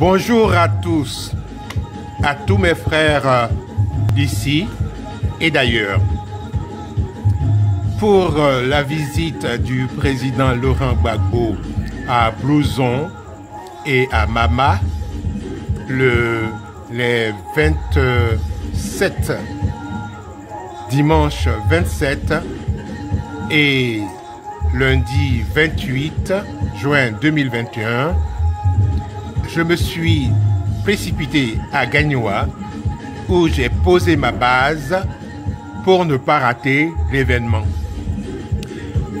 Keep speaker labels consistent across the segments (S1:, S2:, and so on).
S1: Bonjour à tous, à tous mes frères d'ici et d'ailleurs. Pour la visite du président Laurent Gbagbo à Blouson et à Mama, le, les 27, dimanche 27 et lundi 28 juin 2021, je me suis précipité à Gagnoa où j'ai posé ma base pour ne pas rater l'événement.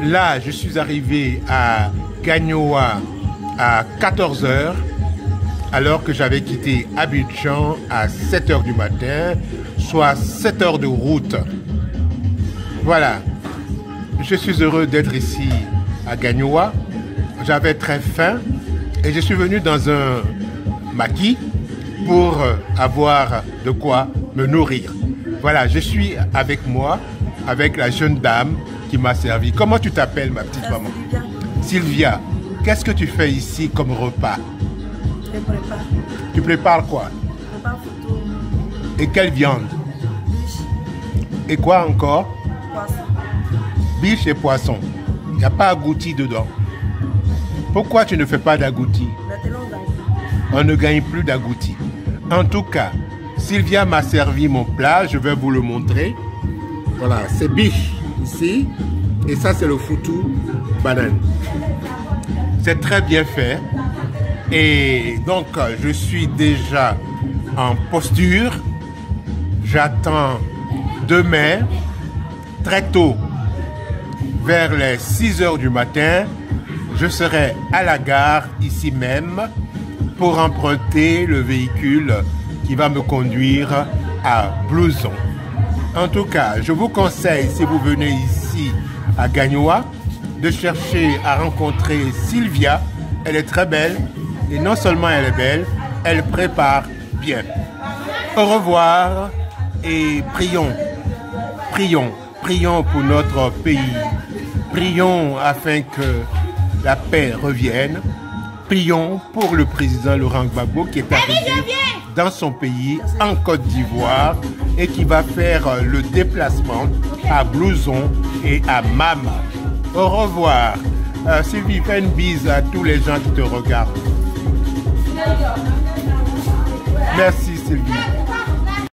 S1: Là, je suis arrivé à Gagnoa à 14 h alors que j'avais quitté Abidjan à 7 h du matin, soit 7 heures de route. Voilà. Je suis heureux d'être ici à Gagnoa. J'avais très faim et je suis venu dans un maquis pour avoir de quoi me nourrir. Voilà, je suis avec moi, avec la jeune dame qui m'a servi. Comment tu t'appelles, ma petite maman Sylvia. Qu'est-ce que tu fais ici comme repas
S2: Je prépare.
S1: Tu prépares quoi
S2: Je prépare photo.
S1: Et quelle viande
S2: Biche.
S1: Et quoi encore
S2: Poisson.
S1: Biche et poisson. Il n'y a pas agouti dedans. Pourquoi tu ne fais pas d'agouti on ne gagne plus d'agouti. En tout cas, Sylvia m'a servi mon plat, je vais vous le montrer. Voilà, c'est biche ici. Et ça, c'est le foutou banane. C'est très bien fait. Et donc, je suis déjà en posture. J'attends demain, très tôt, vers les 6 heures du matin, je serai à la gare ici même pour emprunter le véhicule qui va me conduire à Blouson. En tout cas, je vous conseille, si vous venez ici à Gagnoa, de chercher à rencontrer Sylvia. Elle est très belle et non seulement elle est belle, elle prépare bien. Au revoir et prions, prions, prions pour notre pays. Prions afin que la paix revienne. Prions pour le président Laurent Gbagbo qui est arrivé dans son pays, en Côte d'Ivoire, et qui va faire le déplacement à Blouson et à Mama. Au revoir. Euh, Sylvie, fais une bise à tous les gens qui te regardent. Merci Sylvie.